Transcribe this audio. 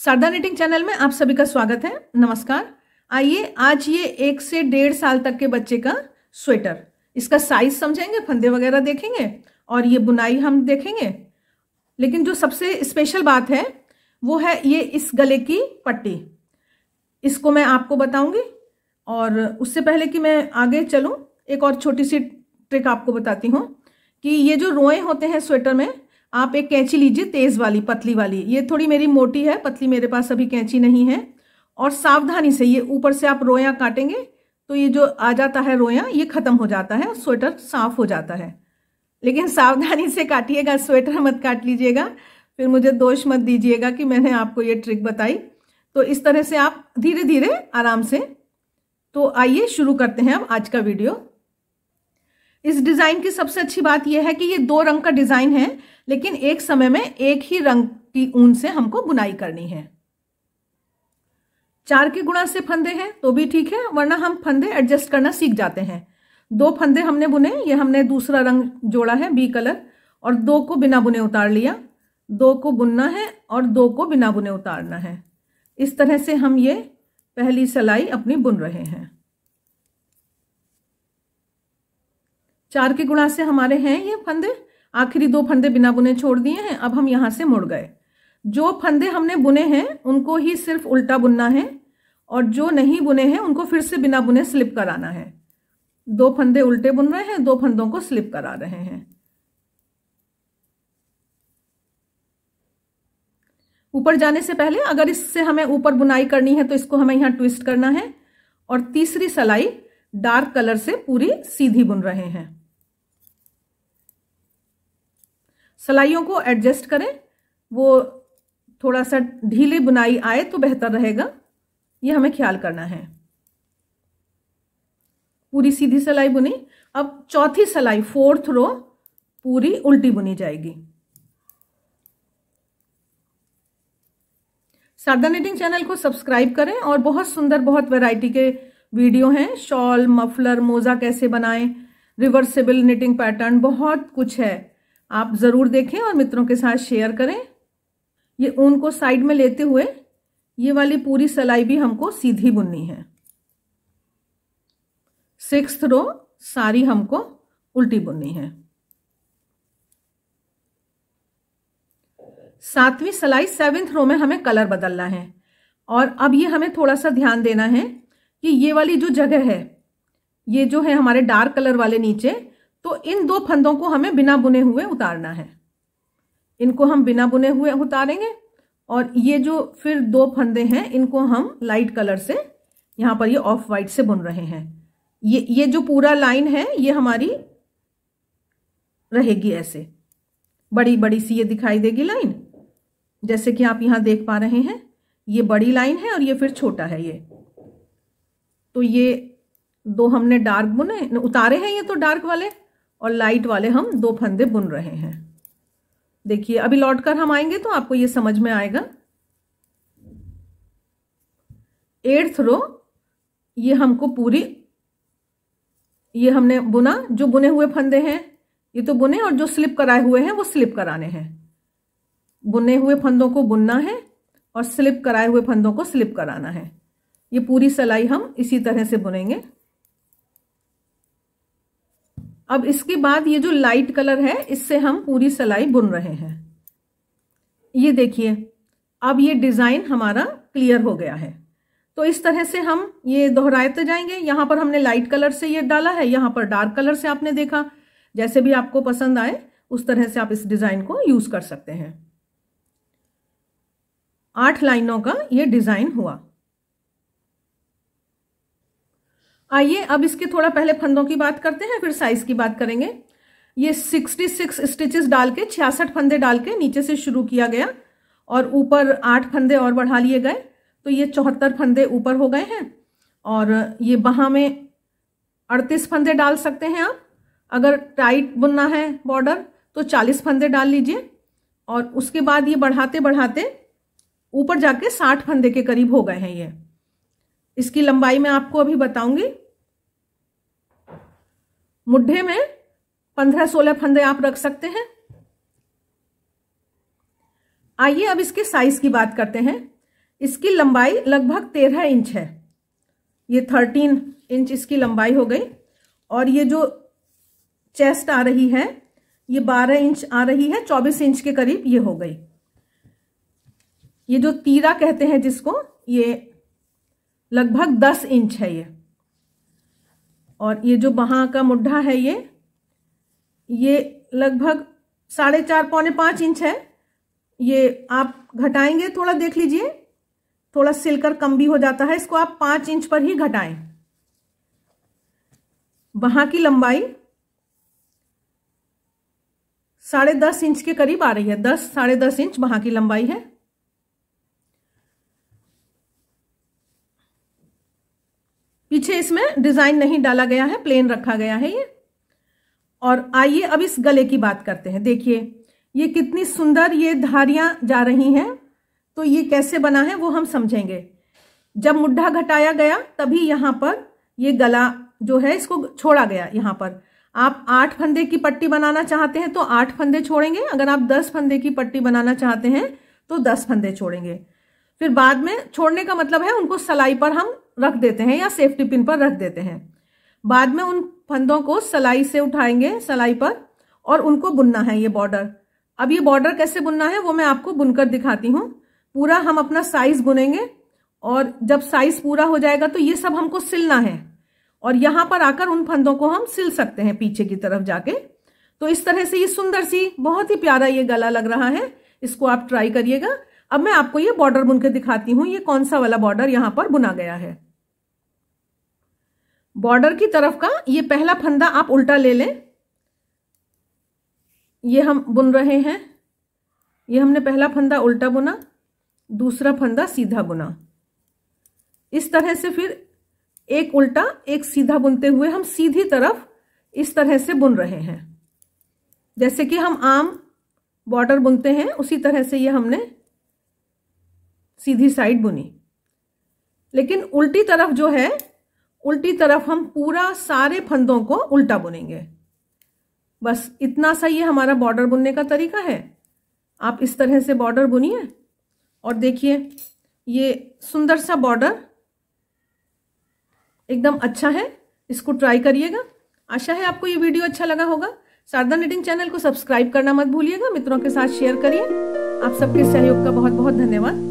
सरदा knitting channel में आप सभी का स्वागत है। नमस्कार। आइए, आज ये एक से डेढ़ साल तक के बच्चे का स्वेटर इसका साइज़ समझेंगे, फंदे वगैरह देखेंगे और ये बुनाई हम देखेंगे। लेकिन जो सबसे स्पेशल बात है, वो है ये इस गले की पट्टी। इसको मैं आपको बताऊँगी और उससे पहले कि मैं आगे चलूँ, एक और छोटी सी ट्रिक आपको बताती हूँ कि ये जो रोए होते हैं स्वेटर में आप एक कैंची लीजिए, तेज वाली, पतली वाली। ये थोड़ी मेरी मोटी है, पतली मेरे पास अभी कैंची नहीं है। और सावधानी से, ये ऊपर से आप रोया काटेंगे तो ये जो आ जाता है रोया, ये खत्म हो जाता है, और स्वेटर साफ़ हो जाता है। लेकिन सावधानी से काटिएगा, स्वेटर मत काट लीजिएगा। फिर मुझे दोष मत दीजिएगा कि मैंने आपको ये ट्रिक बताई। तो इस तरह से आप धीरे धीरे आराम से तो आइए शुरू करते हैं अब आज का वीडियो। इस डिज़ाइन की सबसे अच्छी बात यह है कि ये दो रंग का डिज़ाइन है, लेकिन एक समय में एक ही रंग की ऊन से हमको बुनाई करनी है। चार के गुणा से फंदे हैं तो भी ठीक है, वरना हम फंदे एडजस्ट करना सीख जाते हैं। दो फंदे हमने बुने, ये हमने दूसरा रंग जोड़ा है, बी कलर, और दो को बिना बुने उतार लिया। दो को बुनना है और दो को बिना बुने उतारना है। इस तरह से हम ये पहली सिलाई अपनी बुन रहे हैं। चार के गुणा से हमारे हैं ये फंदे। आखिरी दो फंदे बिना बुने छोड़ दिए हैं, अब हम यहाँ से मुड़ गए। जो फंदे हमने बुने हैं, उनको ही सिर्फ़ उल्टा बुनना है, और जो नहीं बुने हैं, उनको फिर से बिना बुने स्लिप कराना है। दो फंदे उल्टे बुन रहे हैं, दो फंदों को स्लिप करा रहे हैं। ऊपर जाने से पहले अगर इससे हमें ऊपर बुनाई करनी है तो इसको हमें यहाँ ट्विस्ट करना है, और तीसरी सलाई डार्क कलर से पूरी सीधी बुन रहे हैं। सलाइयों को एडजस्ट करें। वो थोड़ा सा ढीले बुनाई आए तो बेहतर रहेगा। ये हमें ख्याल करना है। पूरी सीधी सलाई बुनी। अब चौथी सलाई फोर्थ रो पूरी उल्टी बुनी जाएगी। सारदा निटिंग चैनल को सब्सक्राइब करें और बहुत सुंदर, बहुत वैरायटी के वीडियो हैं। शॉल मफलर मोजा कैसे बनाएँ रिवर्सेबल निटिंग पैटर्न बहुत कुछ है। आप ज़रूर देखें और मित्रों के साथ शेयर करें। ये ऊन को साइड में लेते हुए ये वाली पूरी सलाई भी हमको सीधी बुननी है। सिक्स रो सारी हमको उल्टी बुननी है। सातवीं सलाई सेवेंथ रो में हमें कलर बदलना है और अब ये हमें थोड़ा सा ध्यान देना है कि ये वाली जो जगह है, ये जो है हमारे डार्क कलर वाले नीचे तो इन दो फंदों को हमें बिना बुने हुए उतारना है। इनको हम बिना बुने हुए उतारेंगे और ये जो फिर दो फंदे हैं, इनको हम लाइट कलर से, यहाँ पर ये ऑफ़ वाइट से बुन रहे हैं। ये ये जो पूरा लाइन है, ये हमारी रहेगी ऐसे। बड़ी बड़ी सी ये दिखाई देगी लाइन। जैसे कि आप यहाँ देख पा रहे हैं, ये बड़ी लाइन है और ये फिर छोटा है ये। तो ये दो हमने डार्क बुने उतारे हैं ये तो डार्क वाले? और लाइट वाले हम दो फंदे बुन रहे हैं। देखिए, अभी लौट कर हम आएँगे तो आपको ये समझ में आएगा। एट्थ रो ये हमको पूरी, ये हमने बुना, जो बुने हुए फंदे हैं, ये तो बुने और जो स्लिप कराए हुए हैं, वो स्लिप कराने हैं। बुने हुए फंदों को बुनना है और स्लिप कराए हुए फंदों को स्लिप कराना है। ये पूरी सलाई हम इसी तरह से बुनेंगे। अब इसके बाद ये जो लाइट कलर है, इससे हम पूरी सलाई बुन रहे हैं। ये देखिए, अब ये डिज़ाइन हमारा क्लियर हो गया है। तो इस तरह से हम ये दोहराते जाएँगे। यहाँ पर हमने लाइट कलर से ये डाला है, यहाँ पर डार्क कलर से आपने देखा। जैसे भी आपको पसंद आए, उस तरह से आप इस डिज़ाइन को यूज़ कर सकते हैं। आठ लाइनों का ये डिज़ाइन हुआ। आइए, अब इसके थोड़ा पहले फंदों की बात करते हैं, फिर साइज़ की बात करेंगे। ये 66 स्टिचेस डाल के, छियासठ फंदे डाल के नीचे से शुरू किया गया और ऊपर आठ फंदे और बढ़ा लिए गए। तो ये चौहत्तर फंदे ऊपर हो गए हैं और ये बहा में अड़तीस फंदे डाल सकते हैं आप। अगर टाइट बुनना है बॉर्डर तो चालीस फंदे डाल लीजिए और उसके बाद ये बढ़ाते बढ़ाते ऊपर जाके साठ फंदे के करीब हो गए हैं ये। इसकी लंबाई मैं आपको अभी बताऊँगी। मुड्ढे में पंद्रह सोलह फंदे आप रख सकते हैं। आइए अब इसके साइज़ की बात करते हैं। इसकी लंबाई लगभग तेरह इंच है। ये थर्टीन इंच इसकी लंबाई हो गई और ये जो चेस्ट आ रही है, ये बारह इंच आ रही है, चौबीस इंच के करीब ये हो गई। ये जो तीरा कहते हैं जिसको, ये लगभग दस इंच है ये। और ये जो वहाँ का मुड्ढा है ये ये लगभग साढ़े चार, पौने पाँच इंच है। ये आप घटाएँगे, थोड़ा देख लीजिए, थोड़ा सिलकर कम भी हो जाता है, इसको आप पाँच इंच पर ही घटाएँ। वहाँ की लंबाई साढ़े दस इंच के करीब आ रही है, दस, साढ़े दस इंच वहाँ की लंबाई है पीछे इसमें डिज़ाइन नहीं डाला गया है, प्लेन रखा गया है ये। और आइए अब इस गले की बात करते हैं। देखिए, ये कितनी सुंदर ये धारियाँ जा रही हैं। तो ये कैसे बना है वो हम समझेंगे। जब मुड्ढा घटाया गया, तभी यहाँ पर ये गला जो है, इसको छोड़ा गया यहाँ पर। आप आठ फंदे की पट्टी बनाना चाहते हैं तो आठ फंदे छोड़ेंगे। अगर आप दस फंदे की पट्टी बनाना चाहते हैं तो दस फंदे छोड़ेंगे। फिर बाद में छोड़ने का मतलब है उनको सलाई पर हम रख देते हैं या सेफ्टी पिन पर रख देते हैं। बाद में उन फंदों को सलाई से उठाएँगे, सलाई पर, और उनको बुनना है ये बॉर्डर अब ये बॉर्डर कैसे बुनना है, वो मैं आपको बुनकर दिखाती हूँ। पूरा हम अपना साइज़ बुनेंगे, और जब साइज़ पूरा हो जाएगा तो ये सब हमको सिलना है। और यहाँ पर आकर उन फंदों को हम सिल सकते हैं पीछे की तरफ़ जाके। तो इस तरह से ये सुंदर सी, बहुत ही प्यारा ये गला लग रहा है। इसको आप ट्राई करिएगा। अब मैं आपको ये बॉर्डर बुन के दिखाती हूँ, ये कौन सा वाला बॉर्डर यहाँ पर बुना गया है। बॉर्डर की तरफ़ का, ये पहला फंदा आप उल्टा ले लें। ये हम बुन रहे हैं। ये हमने पहला फंदा उल्टा बुना, दूसरा फंदा सीधा बुना। इस तरह से फिर एक उल्टा, एक सीधा बुनते हुए हम सीधी तरफ़ इस तरह से बुन रहे हैं। जैसे कि हम आम बॉर्डर बुनते हैं, उसी तरह से ये हमने सीधी साइड बुनी। लेकिन उल्टी तरफ़ जो है उल्टी तरफ़ हम पूरा सारे फंदों को उल्टा बुनेंगे। बस इतना सा ये हमारा बॉर्डर बुनने का तरीका है। आप इस तरह से बॉर्डर बुनिए और देखिए, ये सुंदर सा बॉर्डर एकदम अच्छा है। इसको ट्राई करिएगा। आशा है आपको ये वीडियो अच्छा लगा होगा। शारदा निटिंग चैनल को सब्सक्राइब करना मत भूलिएगा। मित्रों के साथ शेयर करिए। आप सबके सहयोग का बहुत बहुत धन्यवाद।